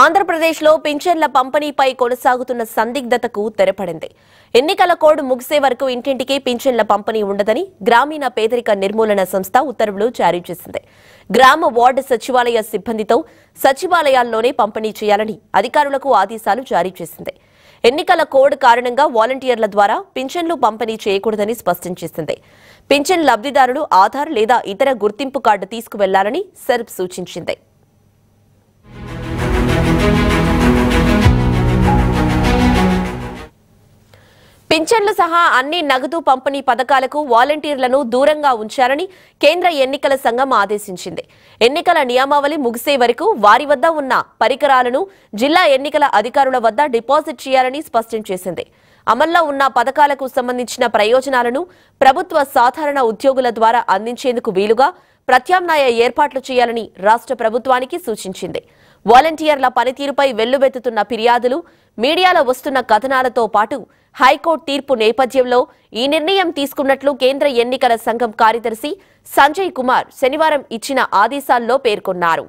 ఆంధ్రప్రదేశ్లో పింఛన్ల పంపిణీపై కొనసాగుతున్న సందిగ్ధతకు తెరపడింది. ఎన్నికల కోడ్ ముగిసే వరకు ఇంటింటికి పింఛన్ల పంపిణీ ఉండదని గ్రామీణ పేదరిక నిర్మూలన సంస్థ ఉత్తర్వులు జారీ చేసింది. గ్రామ వార్డు సచివాలయ సిబ్బందితో సచివాలయాల్లోనే పంపిణీ చేయాలని అధికారులకు ఆదేశాలు జారీ చేసింది. ఎన్నికల కోడ్ కారణంగా వాలంటీర్ల ద్వారా పింఛన్లు పంపిణీ చేయకూడదని స్పష్టం చేసింది. పింఛన్ లబ్ధిదారులు ఆధార్ లేదా ఇతర గుర్తింపు కార్డు తీసుకువెళ్ళాలని సెర్ప్ సూచించింది. పింఛన్లు సహా అన్ని నగదు పంపిణీ పథకాలకు వాలంటీర్లను దూరంగా ఉంచాలని కేంద్ర ఎన్నికల సంఘం ఆదేశించింది. ఎన్నికల నియమావళి ముగిసే వరకు వారి వద్ద ఉన్న పరికరాలను జిల్లా ఎన్నికల అధికారుల వద్ద డిపాజిట్ చేయాలని స్పష్టం చేసింది. అమల్లో ఉన్న పథకాలకు సంబంధించిన ప్రయోజనాలను ప్రభుత్వ సాధారణ ఉద్యోగుల ద్వారా అందించేందుకు వీలుగా ప్రత్యామ్నాయ ఏర్పాట్లు చేయాలని రాష్ట్ర ప్రభుత్వానికి సూచించింది. వాలంటీర్ల పనితీరుపై వెల్లువెత్తుతున్న ఫిర్యాదులు మీడియాలో వస్తున్న కథనాలతో పాటు హైకోర్టు తీర్పు నేపథ్యంలో ఈ నిర్ణయం తీసుకున్నట్లు కేంద్ర ఎన్నికల సంఘం కార్యదర్శి సంజయ్ కుమార్ శనివారం ఇచ్చిన ఆదేశాల్లో పేర్కొన్నారు.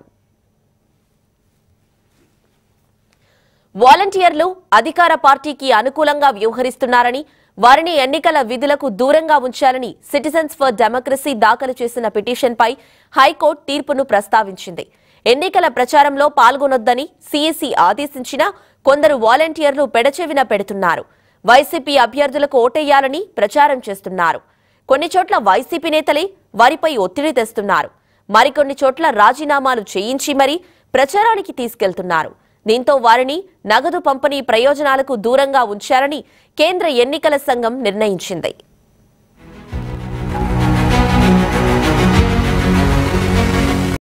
వాలంటీర్లు అధికార పార్టీకి అనుకూలంగా వ్యవహరిస్తున్నారని వారిని ఎన్నికల విధులకు దూరంగా ఉంచాలని సిటిజన్స్ ఫర్ డెమోక్రసీ దాఖలు చేసిన పిటిషన్పై హైకోర్టు తీర్పును ప్రస్తావించింది. ఎన్నికల ప్రచారంలో పాల్గొనొద్దని సీఎస్సీ ఆదేశించినా కొందరు వాలంటీర్లు పెడచెవిన పెడుతున్నారు. వైసీపీ అభ్యర్థులకు ఓటేయాలని ప్రచారం చేస్తున్నారు. కొన్ని చోట్ల వైసీపీ నేతలే వారిపై ఒత్తిడి తెస్తున్నారు. మరికొన్ని చోట్ల రాజీనామాలు చేయించి మరీ ప్రచారానికి తీసుకెళ్తున్నారు. దీంతో వారిని నగదు పంపిణీ ప్రయోజనాలకు దూరంగా ఉంచారని కేంద్ర ఎన్నికల సంఘం నిర్ణయించింది.